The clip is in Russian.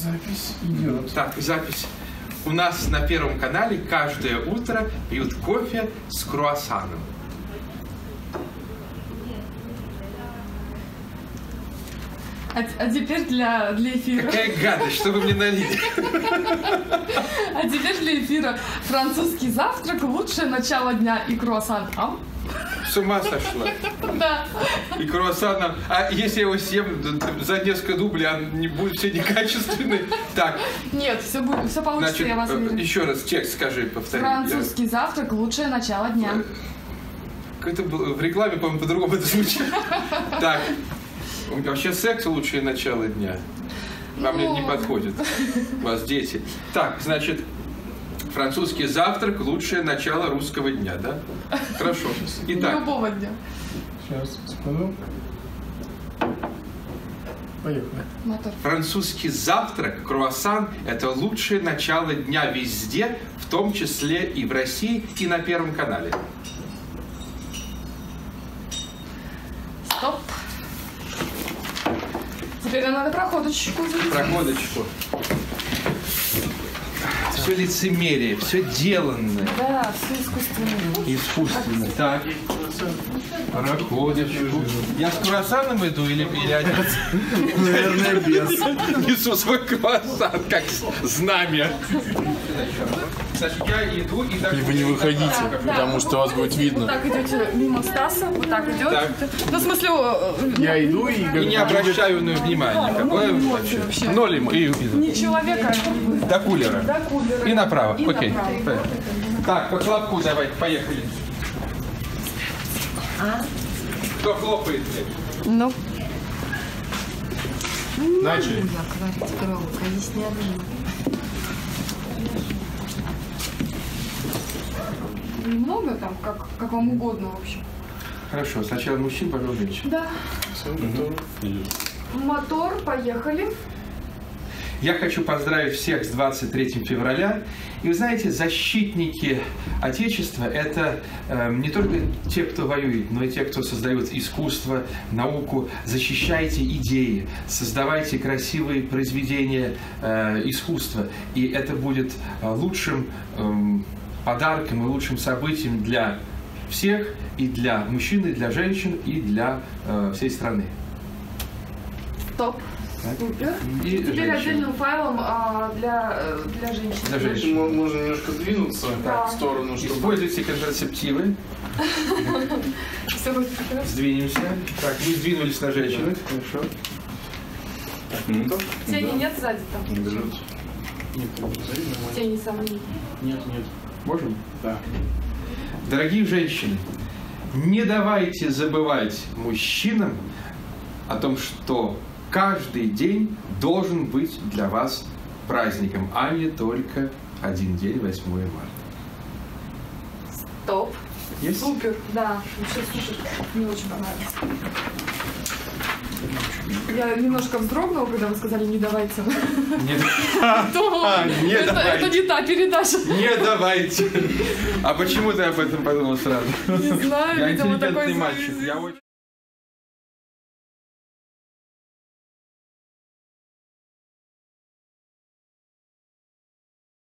Запись идет. Так, запись. У нас на Первом канале каждое утро пьют кофе с круассаном. А, а теперь для, для эфира. Какая гадость, что вы мне налили? А теперь для эфира. Французский завтрак, лучшее начало дня и круассан. Ам? С ума сошла. Да. И круассаном. А если я его съем за несколько дублей, он не будет все некачественный. Так, Нет, все, будет, все получится, значит, я вас э, уверен. еще раз текст скажи, повтори. Я- Французский завтрак, лучшее начало дня. Это было? В рекламе, по-моему, по-другому это звучит. Так, вообще секс лучшее начало дня. Вам Ну. не подходит. У вас дети. Так, значит, французский завтрак лучшее начало русского дня, да? Хорошо. Итак, Любого дня. Сейчас, секунду. Поехали. Мотор. французский завтрак, круассан – это лучшее начало дня везде, в том числе и в России, и на Первом канале. Стоп. Теперь нам надо проходочку. Проходочку. Все лицемерие, все деланное. Да, все искусственно. Искусственно. Так. Проходочку. Я с круассаном иду или, или один? Наверное, без. Несу свой круассан, как знамя. Значит, я иду и так... Либо не выходите, потому что вас будет Вот видно. так идете мимо Стаса, вот так идете. Так. Ну, в смысле, э, Я иду и И не обращаю на внимание. Какое эмоции вообще? Ноль им- и не человека, а До кулера. до кулера. И направо. И Окей. направо. Так, по хлопку давай, поехали. Кто хлопает? Ну, Начали. Говорить громко, есть не одна. немного там, как, как вам угодно, в общем. Хорошо, сначала мужчин, потом женщин. Да. Мотор, поехали. Я хочу поздравить всех с 23 февраля. И вы знаете, защитники Отечества – это э, не только те, кто воюет, но и те, кто создает искусство, науку. Защищайте идеи, создавайте красивые произведения э, искусства. И это будет э, лучшим эм, подарком и лучшим событием для всех, и для мужчин, и для женщин, и для э, всей страны. Стоп. И Теперь женщин. отдельным файлом а, для, э, для женщин. Для женщин. Мо- Можно немножко двинуться Да. в сторону, чтобы... Используйте контрацептивы. Все будет прекрасно. Сдвинемся. Так, мы сдвинулись на женщину. Хорошо. Тени нет сзади там? Тени сомнений. Нет, нет. Можем? Да. Дорогие женщины, не давайте забывать мужчинам о том, что каждый день должен быть для вас праздником, а не только один день, 8 марта. Стоп. Есть? Супер, да. Вообще супер. Мне очень понравилось. Я немножко вздрогнула, когда вы сказали «не давайте». Не, То не это, это не та передача. не давайте. А почему ты об этом подумал сразу? Не знаю, Я видимо, такой мальчик. Я.